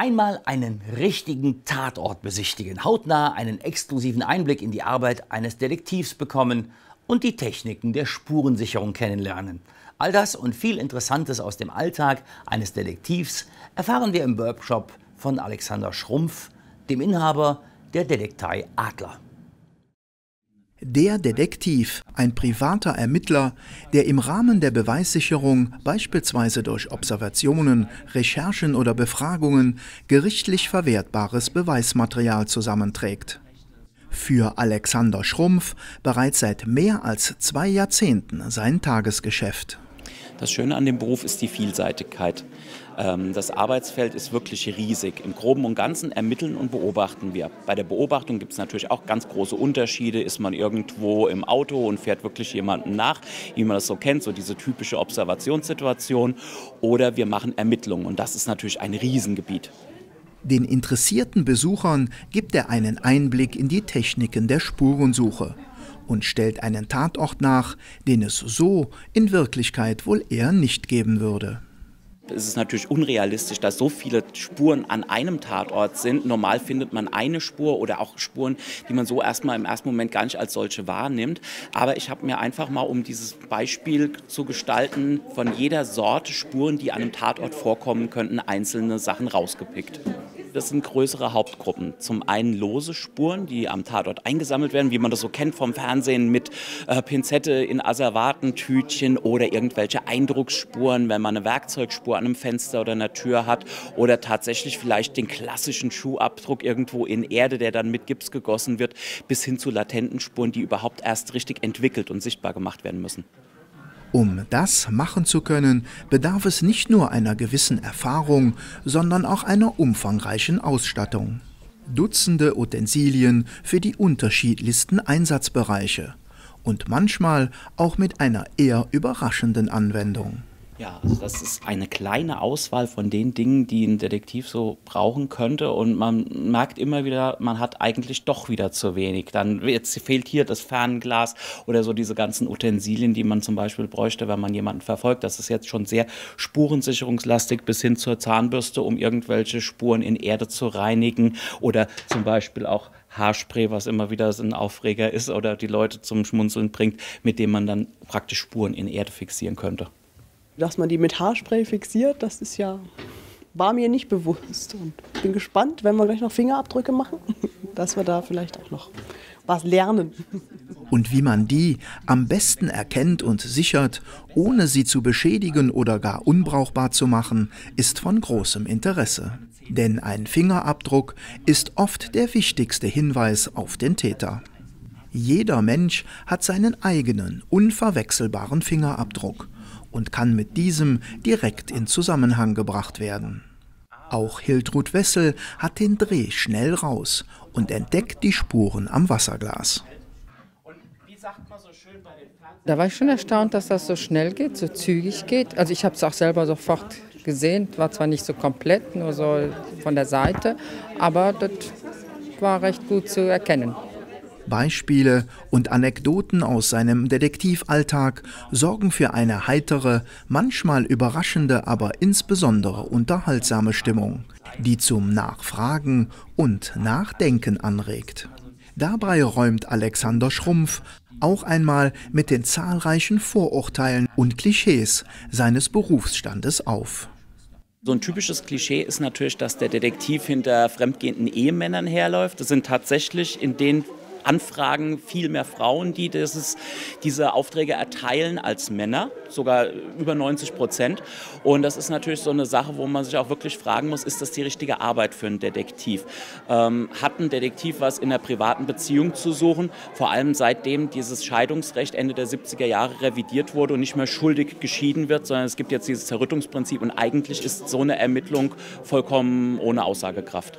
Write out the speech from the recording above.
Einmal einen richtigen Tatort besichtigen, hautnah einen exklusiven Einblick in die Arbeit eines Detektivs bekommen und die Techniken der Spurensicherung kennenlernen. All das und viel Interessantes aus dem Alltag eines Detektivs erfahren wir im Workshop von Alexander Schrumpf, dem Inhaber der Detektei Adler. Der Detektiv, ein privater Ermittler, der im Rahmen der Beweissicherung, beispielsweise durch Observationen, Recherchen oder Befragungen, gerichtlich verwertbares Beweismaterial zusammenträgt. Für Alexander Schrumpf bereits seit mehr als zwei Jahrzehnten sein Tagesgeschäft. Das Schöne an dem Beruf ist die Vielseitigkeit. Ähm, das Arbeitsfeld ist wirklich riesig. Im Groben und Ganzen ermitteln und beobachten wir. Bei der Beobachtung gibt es natürlich auch ganz große Unterschiede. Ist man irgendwo im Auto und fährt wirklich jemanden nach, wie man das so kennt, so diese typische Observationssituation. Oder wir machen Ermittlungen und das ist natürlich ein Riesengebiet. Den interessierten Besuchern gibt er einen Einblick in die Techniken der Spurensuche und stellt einen Tatort nach, den es so in Wirklichkeit wohl eher nicht geben würde. Es ist natürlich unrealistisch, dass so viele Spuren an einem Tatort sind. Normal findet man eine Spur oder auch Spuren, die man so erstmal im ersten Moment gar nicht als solche wahrnimmt. Aber ich habe mir einfach mal, um dieses Beispiel zu gestalten, von jeder Sorte Spuren, die an einem Tatort vorkommen könnten, einzelne Sachen rausgepickt. Das sind größere Hauptgruppen. Zum einen lose Spuren, die am Tatort eingesammelt werden, wie man das so kennt vom Fernsehen mit äh, Pinzette in Asservatentütchen oder irgendwelche Eindrucksspuren, wenn man eine Werkzeugspur an einem Fenster oder einer Tür hat oder tatsächlich vielleicht den klassischen Schuhabdruck irgendwo in Erde, der dann mit Gips gegossen wird, bis hin zu latenten Spuren, die überhaupt erst richtig entwickelt und sichtbar gemacht werden müssen. Um das machen zu können, bedarf es nicht nur einer gewissen Erfahrung, sondern auch einer umfangreichen Ausstattung. Dutzende Utensilien für die unterschiedlichsten Einsatzbereiche und manchmal auch mit einer eher überraschenden Anwendung. Ja, also das ist eine kleine Auswahl von den Dingen, die ein Detektiv so brauchen könnte. Und man merkt immer wieder, man hat eigentlich doch wieder zu wenig. Dann jetzt fehlt hier das Fernglas oder so diese ganzen Utensilien, die man zum Beispiel bräuchte, wenn man jemanden verfolgt. Das ist jetzt schon sehr spurensicherungslastig bis hin zur Zahnbürste, um irgendwelche Spuren in Erde zu reinigen oder zum Beispiel auch Haarspray, was immer wieder so ein Aufreger ist oder die Leute zum Schmunzeln bringt, mit dem man dann praktisch Spuren in Erde fixieren könnte. Dass man die mit Haarspray fixiert, das ist ja, war mir nicht bewusst. Und bin gespannt, wenn wir gleich noch Fingerabdrücke machen, dass wir da vielleicht auch noch was lernen. Und wie man die am besten erkennt und sichert, ohne sie zu beschädigen oder gar unbrauchbar zu machen, ist von großem Interesse. Denn ein Fingerabdruck ist oft der wichtigste Hinweis auf den Täter. Jeder Mensch hat seinen eigenen, unverwechselbaren Fingerabdruck und kann mit diesem direkt in Zusammenhang gebracht werden. Auch Hiltrud Wessel hat den Dreh schnell raus und entdeckt die Spuren am Wasserglas. Da war ich schon erstaunt, dass das so schnell geht, so zügig geht. Also ich habe es auch selber sofort gesehen, war zwar nicht so komplett, nur so von der Seite, aber das war recht gut zu erkennen. Beispiele und Anekdoten aus seinem Detektivalltag sorgen für eine heitere, manchmal überraschende, aber insbesondere unterhaltsame Stimmung, die zum Nachfragen und Nachdenken anregt. Dabei räumt Alexander Schrumpf auch einmal mit den zahlreichen Vorurteilen und Klischees seines Berufsstandes auf. So ein typisches Klischee ist natürlich, dass der Detektiv hinter fremdgehenden Ehemännern herläuft. Das sind tatsächlich in den Anfragen viel mehr Frauen, die dieses, diese Aufträge erteilen als Männer, sogar über 90 Prozent. Und das ist natürlich so eine Sache, wo man sich auch wirklich fragen muss, ist das die richtige Arbeit für einen Detektiv? Ähm, hat ein Detektiv was in der privaten Beziehung zu suchen? Vor allem seitdem dieses Scheidungsrecht Ende der 70er Jahre revidiert wurde und nicht mehr schuldig geschieden wird, sondern es gibt jetzt dieses Zerrüttungsprinzip und eigentlich ist so eine Ermittlung vollkommen ohne Aussagekraft.